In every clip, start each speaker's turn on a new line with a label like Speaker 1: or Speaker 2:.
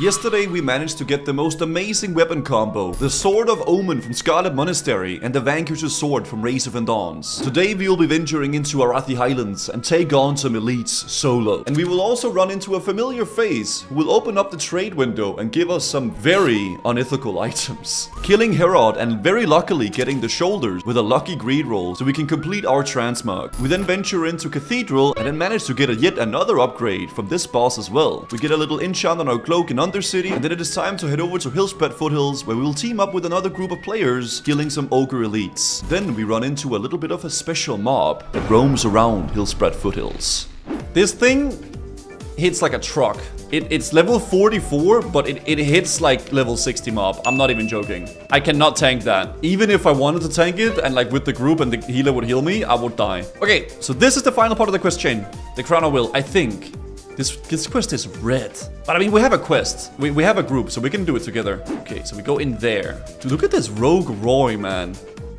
Speaker 1: Yesterday we managed to get the most amazing weapon combo, the Sword of Omen from Scarlet Monastery and the Vanquisher's Sword from Razorfen Downs. Today we will be venturing into Arathi Highlands and take on some elites solo. And we will also run into a familiar face who will open up the trade window and give us some very unethical items. Killing Herod and very luckily getting the shoulders with a lucky greed roll so we can complete our transmog. We then venture into Cathedral and then manage to get a yet another upgrade from this boss as well. We get a little enchant on our cloak in Undercity, and then it is time to head over to Hillsbrad Foothills, where we will team up with another group of players, killing some ogre elites. Then we run into a little bit of a special mob that roams around Hillsbrad Foothills. This thing hits like a truck. It, it's level 44, but it, it hits like level 60 mob. I'm not even joking. I cannot tank that. Even if I wanted to tank it and like with the group and the healer would heal me, I would die. Okay, so this is the final part of the quest chain. The Crown of Will, I think. This, this quest is red. But I mean, we have a quest. We, we have a group, so we can do it together. Okay, so we go in there. Dude, look at this Rogue Roy, man.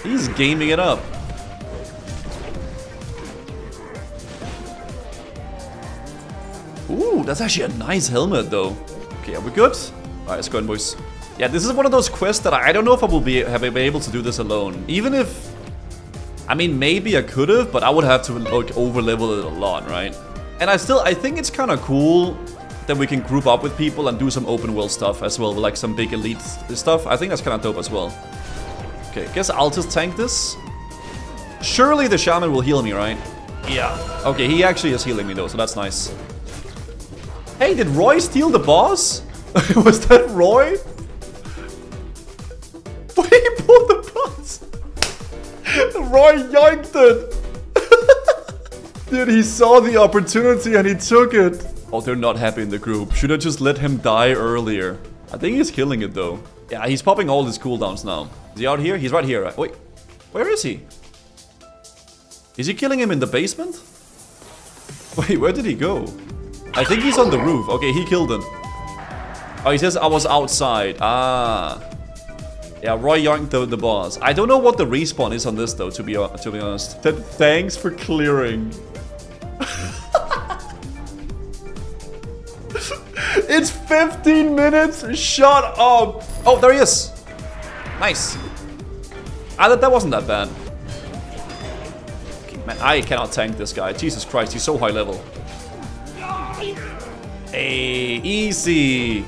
Speaker 1: He's gaming it up. Ooh, that's actually a nice helmet, though. Okay, are we good? Alright, let's go in, boys. Yeah, this is one of those quests that I, don't know if I will be have been able to do this alone. Even if... I mean, maybe I could have, but I would have to like over level it a lot, right? And I still, I think it's kind of cool that we can group up with people and do some open world stuff as well, like some big elite stuff. I think that's kind of dope as well. Okay, guess I'll just tank this. Surely the shaman will heal me, right? Yeah. Okay, he actually is healing me though, so that's nice. Hey, did Roy steal the boss? Was that Roy? Wait, he pulled the boss. Roy yoinked it. Dude, he saw the opportunity and he took it. Oh, they're not happy in the group. Should I just let him die earlier? I think he's killing it though. Yeah, he's popping all his cooldowns now. Is he out here? He's right here. Right? Wait, where is he? Is he killing him in the basement? Wait, where did he go? I think he's on the roof. Okay, he killed him. Oh, he says I was outside. Ah. Yeah, Roy yoinked the, the boss. I don't know what the respawn is on this though, to be, to be honest. Th thanks for clearing. it's 15 minutes? Shut up! Oh, there he is. Nice. I thought that wasn't that bad. Okay, man, I cannot tank this guy. Jesus Christ, he's so high level. Hey, easy.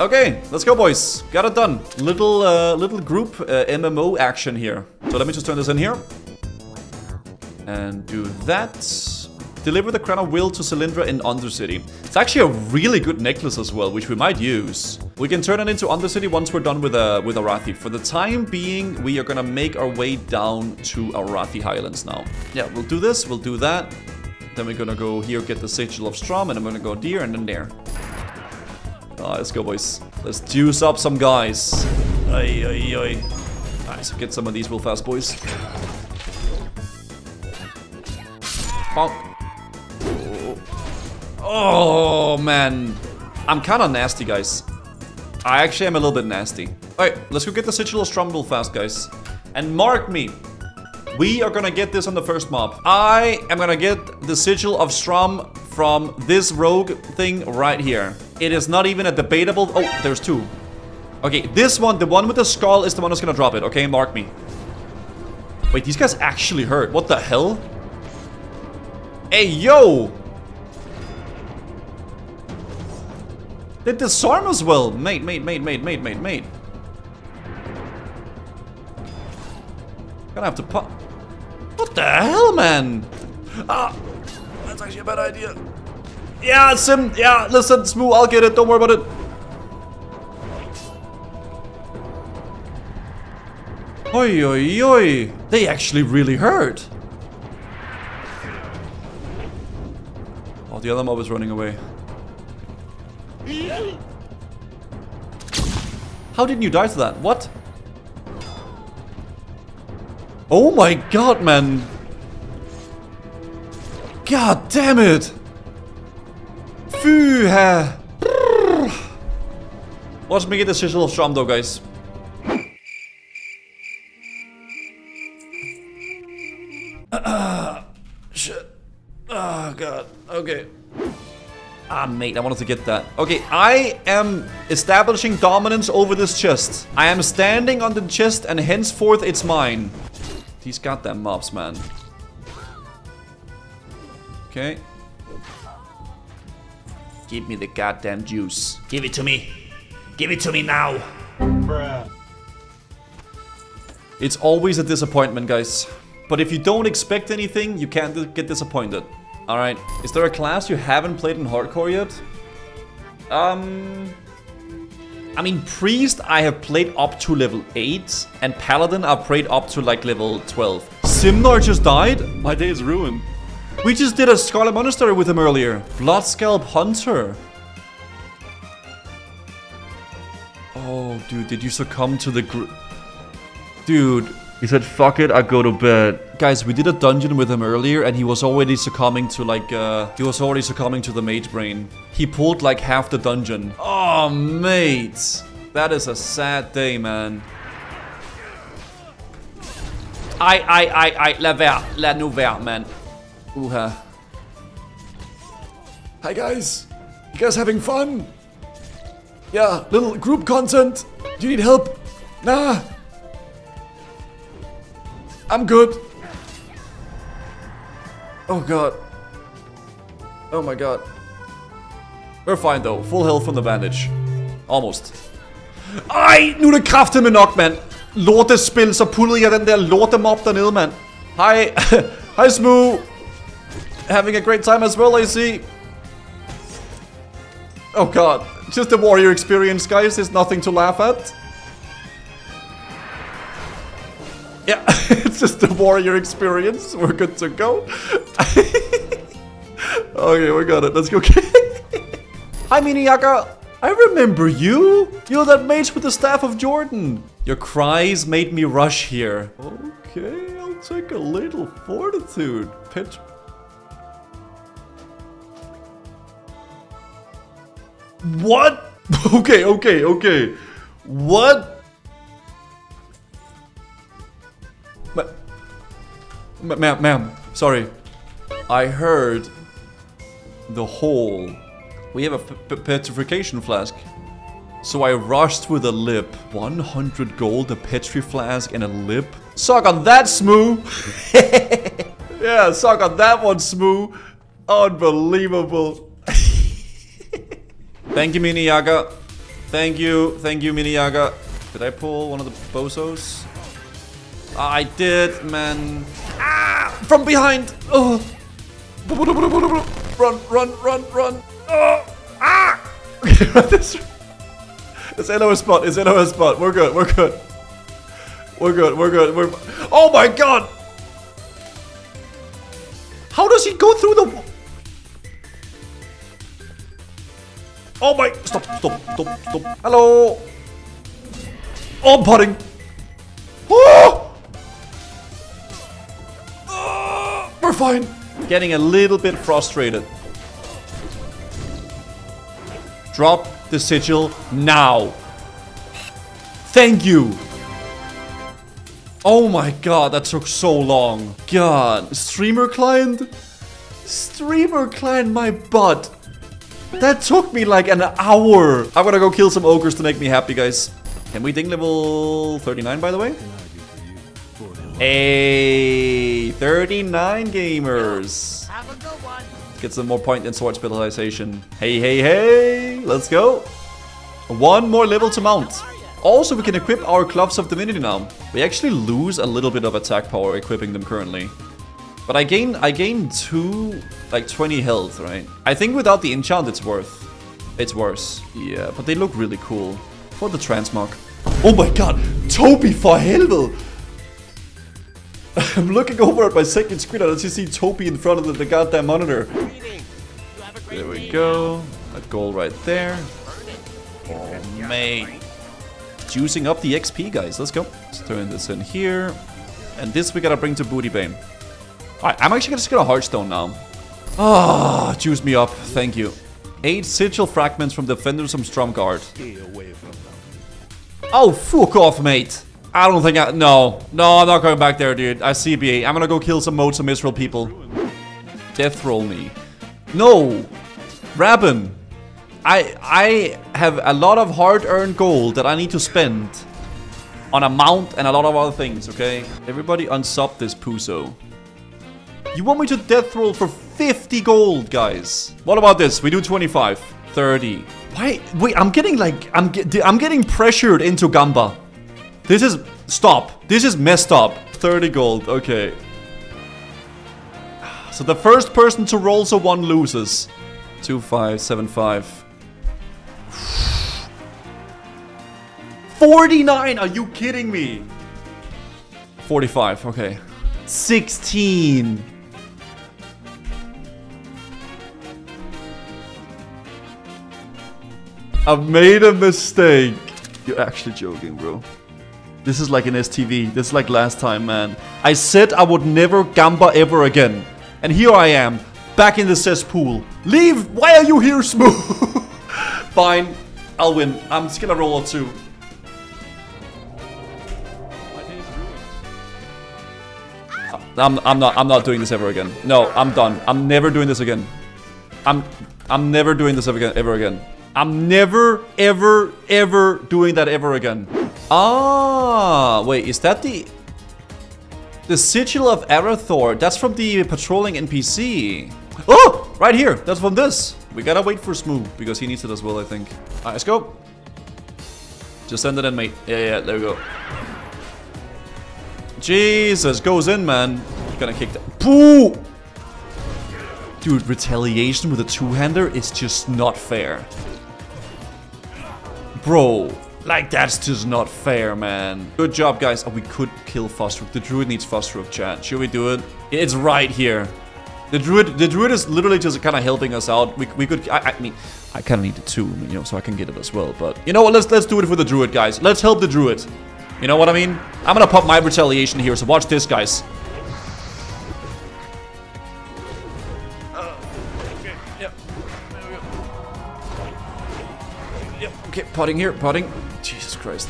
Speaker 1: Okay, let's go, boys. Got it done. Little, uh, little group uh, MMO action here. So let me just turn this in here. And do that. Deliver the Crown of Will to Cylindra in Undercity. It's actually a really good necklace as well, which we might use. We can turn it into Undercity once we're done with uh, with Arathi. For the time being, we are gonna make our way down to Arathi Highlands now. Yeah, we'll do this, we'll do that. Then we're gonna go here, get the Sigil of Strom, and I'm gonna go there and then there. Ah, let's go, boys. Let's juice up some guys. Ay, ay, ay. So get some of these real fast, boys. Bonk. Oh, man. I'm kind of nasty, guys. I actually am a little bit nasty. Alright, let's go get the Sigil of real fast, guys. And mark me. We are gonna get this on the first mob. I am gonna get the Sigil of Strom from this rogue thing right here. It is not even a debatable... Oh, there's two. Okay, this one, the one with the skull is the one that's gonna drop it. Okay, mark me. Wait, these guys actually hurt. What the hell? Hey, yo! They disarm as well. Mate, mate, mate, mate, mate, mate, mate. Gonna have to pop. What the hell, man? Ah, that's actually a bad idea. Yeah, Sim. Yeah, listen, Smoo, I'll get it. Don't worry about it. Oi, oi, oi. They actually really hurt. Oh, the other mob is running away. How didn't you die to that? What? Oh my god, man. God damn it. Her. Watch me get the Sigil of Strom though, guys. Ah, shit. Oh god. Okay. Ah, mate, I wanted to get that. Okay, I am establishing dominance over this chest. I am standing on the chest and henceforth it's mine. These goddamn mobs, man. Okay. Give me the goddamn juice.
Speaker 2: Give it to me. Give it to me now.
Speaker 1: It's always a disappointment, guys. But if you don't expect anything, you can't get disappointed. Alright, is there a class you haven't played in hardcore yet? Um... I mean, Priest I have played up to level 8, and Paladin I've played up to like level 12. Simnar just died? My day is ruined. We just did a Scarlet Monastery with him earlier. Bloodscalp Hunter. Oh, dude, did you succumb to the gr- Dude, he said, fuck it, I go to bed. Guys, we did a dungeon with him earlier and he was already succumbing to like, uh, he was already succumbing to the mage brain. He pulled like half the dungeon. Oh, mate. That is a sad day, man. I, ej, ej, ej, lad være. Lad nu være, mand. Uha.
Speaker 3: Hi guys, you guys having fun? Yeah, little group content. Do you need help? Nah. I'm good.
Speaker 1: Oh god. Oh my god. We're fine though. Full health from the bandage. Almost. Ej, nu er det kraftedeme nok, mand. Lortespil, så pullede jeg den der lortemob dernede, mand. Hej. Hej, Smoo. Having a great time as well, I see. Oh god. Just a warrior experience, guys. There's nothing to laugh at. Yeah, it's just the warrior experience. We're good to go. okay, we got it. Let's go. Hi, Miniyaka. I remember you. You're that mage with the staff of Jordan. Your cries made me rush here. Okay, I'll take a little fortitude. Pitch. What? Okay, okay, okay. What? Ma- ma- Ma'am, ma'am, sorry. I heard the hole. We have a petrification flask. So I rushed with a lip. 100 gold, a petri flask, and a lip. Suck on that, Smoo! yeah, suck on that one, Smoo! Unbelievable. Thank you, Miniyaga. Thank you, thank you, Miniyaga. Did I pull one of the bozos? I did, man. Ah! From behind! Oh! Run, run, run, run! Oh! Ah! This. It's LOS spot, it's LOS spot. We're good, we're good. We're good, we're good, we're... Oh my god! How does he go through the... Oh my... Stop, stop, stop, stop. Hello! Oh, putting. Fine. Getting a little bit frustrated. Drop the sigil now. Thank you. Oh my god, that took so long. God, streamer client? Streamer client my butt. That took me like an hour. I'm gonna go kill some ogres to make me happy, guys. Can we ding level 39, by the way? Hey, 39 gamers.
Speaker 2: Have a good one.
Speaker 1: Get some more point and sword specialization. Hey, hey, hey! Let's go! One more level to mount. Also, we can equip our Gloves of Divinity now. We actually lose a little bit of attack power equipping them currently. But I gain, I gain two, like 20 health, right? I think without the enchant, it's worth. It's worse. Yeah, but they look really cool. For the transmog. Oh my god! Toby for helvede! I'm looking over at my second screen and I just see Toby in front of the, the goddamn monitor.
Speaker 2: Greetings. You have a great
Speaker 1: There we go. That goal right there. Oh, mate. Juicing up the XP, guys. Let's go. Let's turn this in here. And this we gotta bring to Booty Bane. Alright, I'm actually just gonna skip a Hearthstone now. Ah, juice me up. Thank you. Eight sigil fragments from Defenders from Stromgarde. Oh, fuck off, mate. I don't think I... No. No, I'm not going back there, dude. I CBA. I'm gonna go kill some modes of Israel people. Death roll me. No! Rabin, I I have a lot of hard-earned gold that I need to spend on a mount and a lot of other things, okay? Everybody unsub this Puso. You want me to death roll for 50 gold, guys? What about this? We do 25, 30. Why? Wait, I'm getting like I'm get, I'm getting pressured into Gamba. This is stop. This is messed up. 30 gold. Okay. So the first person to roll so one loses. Two five seven five. 49! Are you kidding me? 45, okay. 16! I've made a mistake. You're actually joking, bro. This is like an STV. This is like last time, man. I said I would never gamba ever again. And here I am, back in the cesspool. Leave! Why are you here, Smooth? Fine, I'll win. I'm just gonna roll a two. I'm, I'm not I'm not doing this ever again. No, I'm done. I'm never doing this again. I'm I'm never doing this ever again ever again. I'm never ever ever doing that ever again. Ah, wait, is that the the sigil of Arathor? That's from the patrolling NPC. Oh, right here. That's from this. We gotta wait for Smoo, because he needs it as well, I think. Alright, let's go. Just send it in, mate. Yeah, yeah, there we go. Jesus, goes in, man. Gonna kick that. Boo! Dude, retaliation with a two-hander is just not fair. Bro, like that's just not fair, man. Good job, guys. Oh, we could kill Fozruk. The druid needs Fozruk, chat. Should we do it? It's right here. The druid, the druid is literally just kind of helping us out. We, we could, I, I mean, I kind of need it too, you know, so I can get it as well. But you know what? Let's let's do it for the druid, guys. Let's help the druid. You know what I mean? I'm gonna pop my retaliation here, so watch this, guys. Okay, potting here, potting. Christ.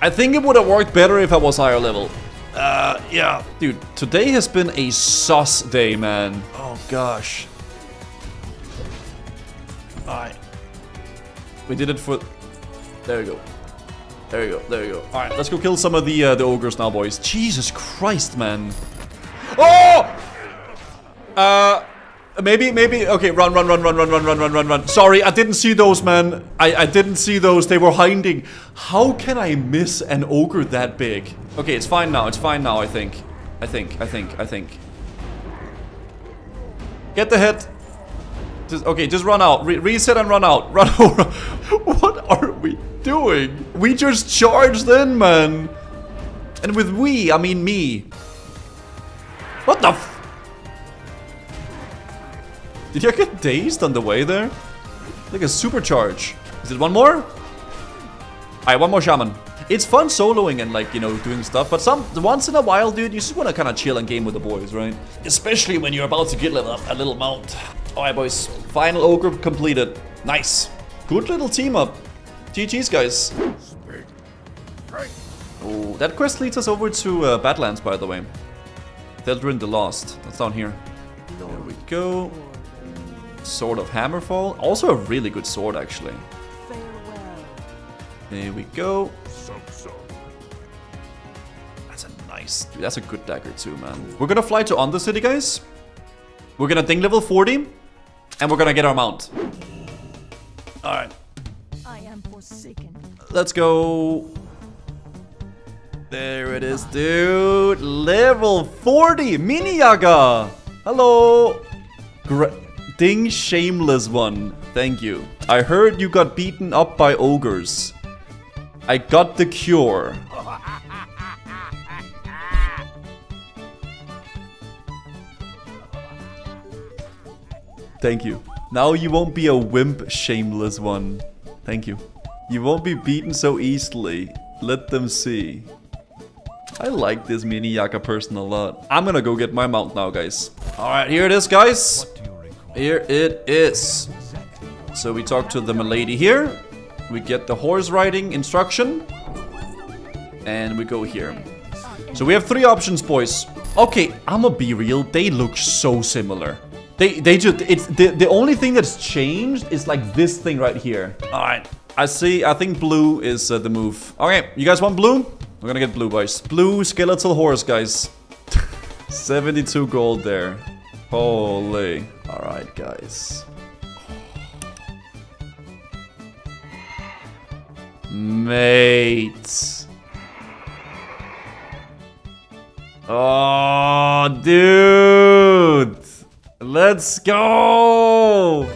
Speaker 1: I think it would have worked better if I was higher level. Uh, yeah. Dude, today has been a sus day, man. Oh, gosh. Alright. We did it for... There we go. There you go, there you go. Alright, let's go kill some of the uh, the ogres now, boys. Jesus Christ, man. Oh! Uh... Maybe, maybe, okay, run, run, run, run, run, run, run, run, run, run. Sorry, I didn't see those, man. I, I didn't see those, they were hiding. How can I miss an ogre that big? Okay, it's fine now, it's fine now, I think. I think, I think, I think. Get the hit. Just, okay, just run out. Re reset and run out. Run over. what are we doing? We just charged in, man. And with we, I mean me. What the did you get dazed on the way there? Like a supercharge. Is it one more? Alright, one more shaman. It's fun soloing and like, you know, doing stuff, but some once in a while, dude, you just want to kind of chill and game with the boys, right? Especially when you're about to get level up a little mount. Alright, boys. Final ogre completed. Nice. Good little team up. GG's, guys. Oh, that quest leads us over to uh, Badlands, by the way. Theldurin the Lost. That's down here. There we go. Sword of Hammerfall. Also a really good sword, actually. There we go. That's a nice... Dude, that's a good dagger too, man. We're gonna fly to Undercity, guys. We're gonna ding level 40. And we're gonna get our mount. Alright.
Speaker 4: I am forsaken.
Speaker 1: Let's go. There it is, dude. Level 40. Mini Yaga. Hello. Great. Ding shameless one. Thank you. I heard you got beaten up by ogres. I got the cure. Thank you. Now you won't be a wimp, shameless one. Thank you. You won't be beaten so easily. Let them see. I like this mini Yaka person a lot. I'm gonna go get my mount now, guys. Alright, here it is, guys. Here it is. So we talk to the milady here. We get the horse riding instruction. And we go here. So we have three options, boys. Okay, I'ma be real. They look so similar. They they just it's the the only thing that's changed is like this thing right here. All right. I see. I think blue is uh, the move. Okay, you guys want blue? We're gonna get blue, boys. Blue skeletal horse, guys. 72 gold there. Holy. All right, guys. Mate. Oh, dude. Let's go.